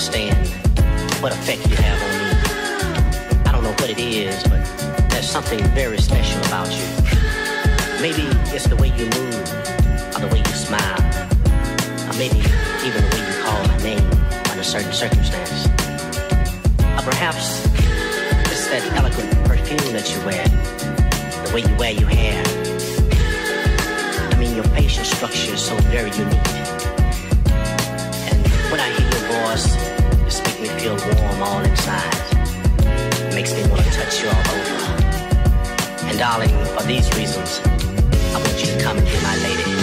understand what effect you have on me. I don't know what it is, but there's something very special about you. Maybe it's the way you move, or the way you smile, or maybe even the way you call my name under certain circumstances. Or perhaps it's that eloquent perfume that you wear, the way you wear your hair. I mean, your facial structure is so very unique. And when I hear your voice, me feel warm all inside. Makes me want to touch you all over. And darling, for these reasons, I want you to come and be my lady.